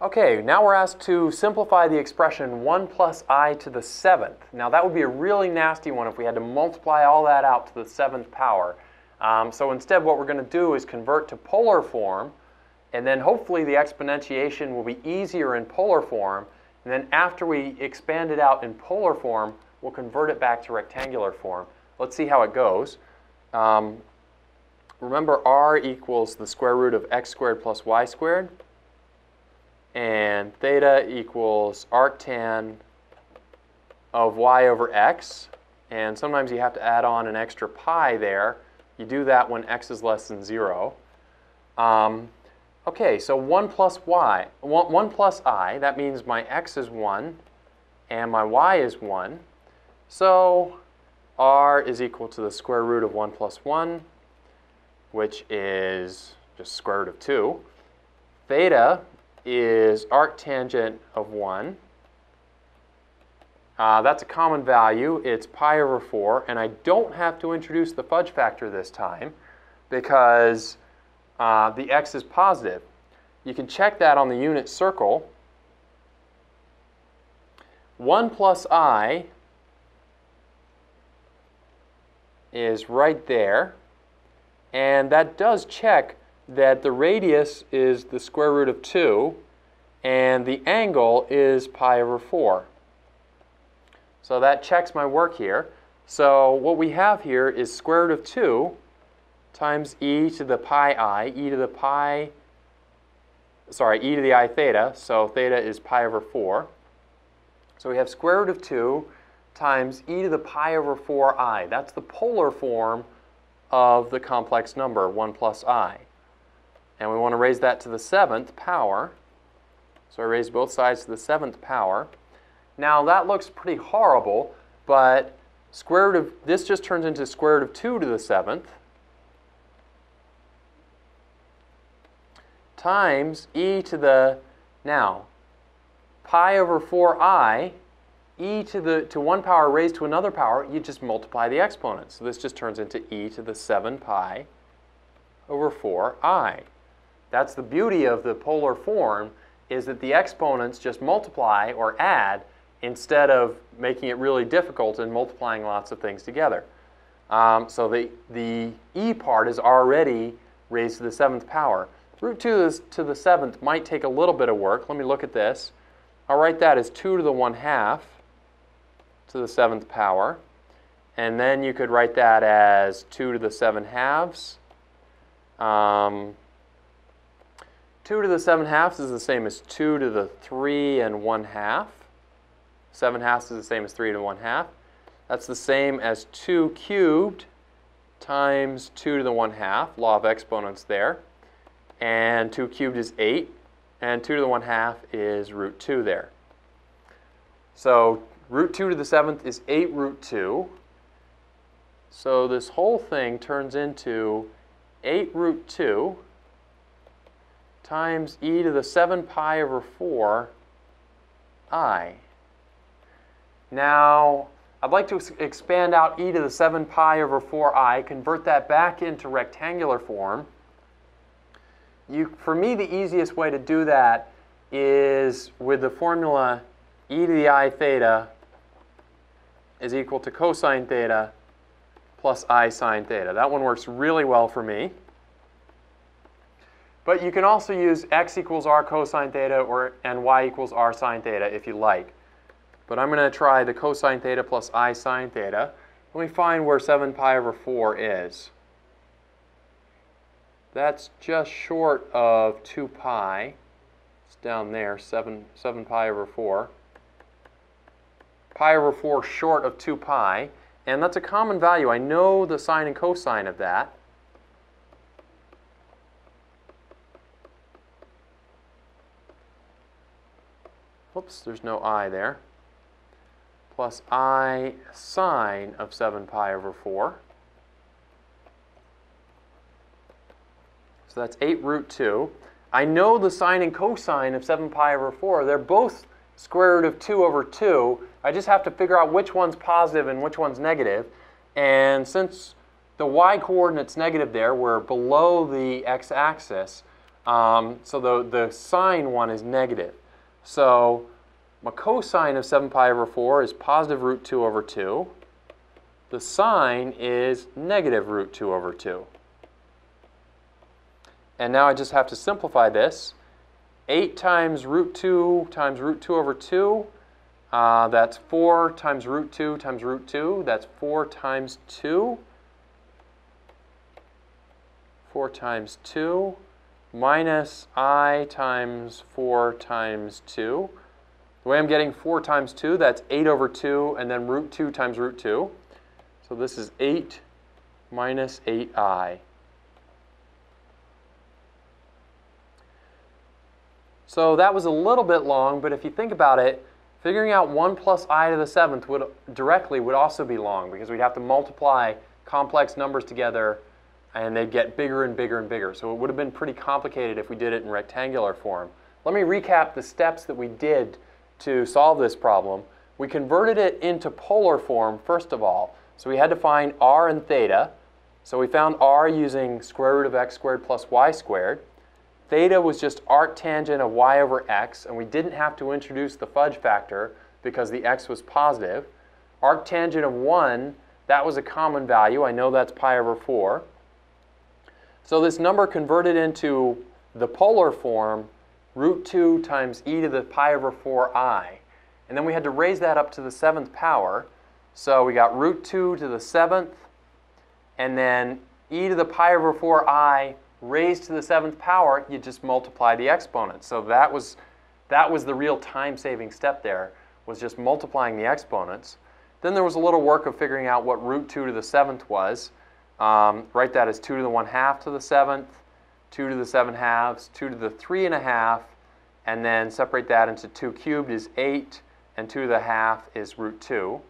Okay, now we're asked to simplify the expression 1 plus i to the 7th. Now that would be a really nasty one if we had to multiply all that out to the 7th power. Um, so instead what we're going to do is convert to polar form, and then hopefully the exponentiation will be easier in polar form, and then after we expand it out in polar form, we'll convert it back to rectangular form. Let's see how it goes. Um, remember r equals the square root of x squared plus y squared and theta equals arctan of y over x. And sometimes you have to add on an extra pi there. You do that when x is less than 0. Um, okay, so 1 plus y, 1, 1 plus i, that means my x is 1 and my y is 1. So r is equal to the square root of 1 plus 1, which is just square root of 2. Theta is arctangent of 1. Uh, that's a common value. It's pi over 4. And I don't have to introduce the fudge factor this time because uh, the x is positive. You can check that on the unit circle. 1 plus i is right there. And that does check that the radius is the square root of 2 and the angle is pi over 4. So that checks my work here. So what we have here is square root of 2 times e to the pi i, e to the pi, sorry, e to the i theta, so theta is pi over 4. So we have square root of 2 times e to the pi over 4i. That's the polar form of the complex number, 1 plus i. And we want to raise that to the seventh power. So I raise both sides to the seventh power. Now that looks pretty horrible, but square root of, this just turns into square root of 2 to the seventh times e to the, now, pi over 4i, e to the to one power raised to another power, you just multiply the exponents. So this just turns into e to the 7 pi over 4i. That's the beauty of the polar form is that the exponents just multiply or add instead of making it really difficult and multiplying lots of things together. Um, so the, the e part is already raised to the seventh power. Root 2 is to the seventh might take a little bit of work. Let me look at this. I'll write that as 2 to the 1 half to the seventh power. And then you could write that as 2 to the 7 halves. Um, 2 to the 7 halves is the same as 2 to the 3 and 1 half. 7 halves is the same as 3 to 1 half. That's the same as 2 cubed times 2 to the 1 half, law of exponents there. And 2 cubed is 8, and 2 to the 1 half is root 2 there. So root 2 to the 7th is 8 root 2. So this whole thing turns into 8 root 2 times e to the 7 pi over 4 i. Now, I'd like to expand out e to the 7 pi over 4i, convert that back into rectangular form. You, for me, the easiest way to do that is with the formula e to the i theta is equal to cosine theta plus i sine theta. That one works really well for me. But you can also use x equals r cosine theta or, and y equals r sine theta if you like. But I'm going to try the cosine theta plus i sine theta. Let me find where 7 pi over 4 is. That's just short of 2 pi. It's down there, 7, 7 pi over 4. Pi over 4 short of 2 pi. And that's a common value. I know the sine and cosine of that. Whoops, there's no i there. Plus i sine of 7 pi over 4. So that's 8 root 2. I know the sine and cosine of 7 pi over 4. They're both square root of 2 over 2. I just have to figure out which one's positive and which one's negative. And since the y coordinate's negative there, we're below the x-axis, Um, so the, the sine one is negative. So my cosine of 7 pi over 4 is positive root 2 over 2. The sine is negative root 2 over 2. And now I just have to simplify this. 8 times root 2 times root 2 over 2, uh, that's 4 times root 2 times root 2. That's 4 times 2. 4 times 2 minus i times 4 times 2. The way I'm getting 4 times 2, that's 8 over 2, and then root 2 times root 2. So this is 8 minus 8i. So that was a little bit long, but if you think about it, figuring out 1 plus i to the seventh would directly would also be long because we'd have to multiply complex numbers together and they'd get bigger and bigger and bigger. So it would have been pretty complicated if we did it in rectangular form. Let me recap the steps that we did to solve this problem. We converted it into polar form first of all. So we had to find r and theta. So we found r using square root of x squared plus y squared. Theta was just arctangent of y over x, and we didn't have to introduce the fudge factor because the x was positive. Arctangent of 1, that was a common value. I know that's pi over 4. So this number converted into the polar form, root 2 times e to the pi over 4i. And then we had to raise that up to the seventh power. So we got root 2 to the seventh, and then e to the pi over 4i raised to the seventh power, you just multiply the exponents. So that was, that was the real time-saving step there, was just multiplying the exponents. Then there was a little work of figuring out what root 2 to the seventh was. Um, write that as 2 to the 1 half to the 7th, 2 to the 7 halves, 2 to the 3 and a half, and then separate that into 2 cubed is 8, and 2 to the half is root 2.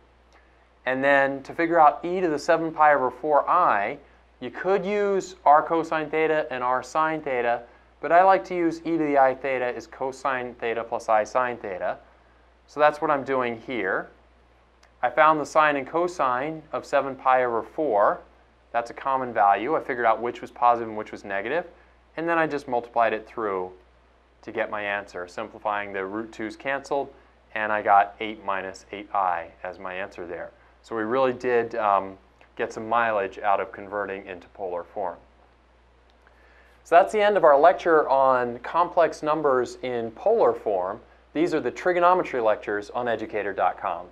And then to figure out e to the 7 pi over 4i, you could use r cosine theta and r sine theta, but I like to use e to the i theta is cosine theta plus i sine theta. So that's what I'm doing here. I found the sine and cosine of 7 pi over 4. That's a common value. I figured out which was positive and which was negative, and then I just multiplied it through to get my answer. Simplifying the root 2's canceled, and I got 8 minus 8i as my answer there. So we really did um, get some mileage out of converting into polar form. So that's the end of our lecture on complex numbers in polar form. These are the trigonometry lectures on educator.com.